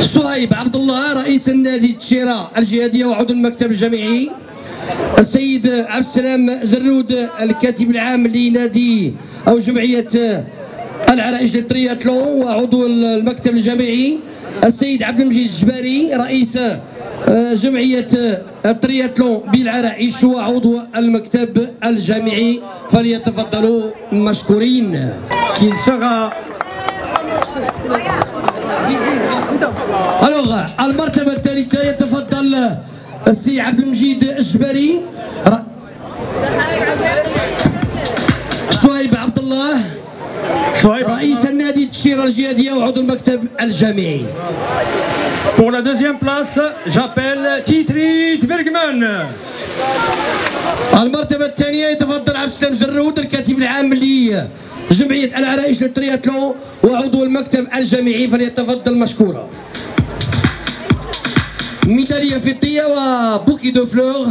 صهيب عبد الله رئيس النادي التشيرة الجهادية وعضو المكتب الجامعي. السيد عبد السلام زرود الكاتب العام لنادي أو جمعية العرائش للترياتلون وعضو المكتب الجامعي. السيد عبد المجيد الجباري رئيس آه، جمعية الترياتلون بالعرائش وعضو المكتب الجامعي. فليتفضلوا مشكورين. Alors المرتبة الثالثة يتفضل السي عبد المجيد الجباري ر- صهيب عبد الله رئيس النادي الدشيرة الجهادية وعضو المكتب الجامعي. Pour la deuxième place, j'appelle Titrit Bergman. المرتبة الثانية يتفضل عبد السلام زرود الكاتب العام لجمعية العرائش للترياتلون وعضو المكتب الجامعي فليتفضل مشكورا. ميدالية فضية و bouquet de fleurs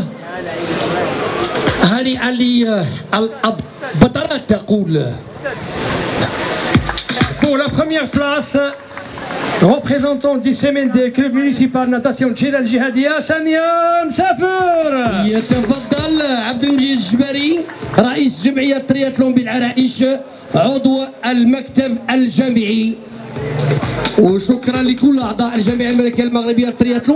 هنيئا للبطلات تقول Pour la première place, représentant du des clubs municipal natation Dcheira Jihadia, Samia Msafour. يتفضل عبد المجيد الجباري رئيس جمعية ترياتلون بالعرائش عضو المكتب الجامعي. وشكرا لكل أعضاء الجامعة الملكية المغربية للترياتلون